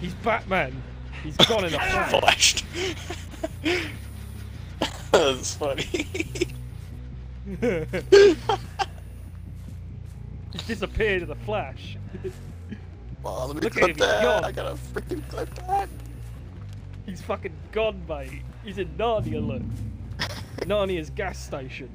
He's Batman. He's gone in a flash. Flashed. That's funny. He's disappeared in a flash. Well, let me Look at clip that. gone. I gotta freaking clip that. He's fucking gone, mate. He's in Narnia, look. Narnia's gas station.